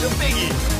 The Biggie.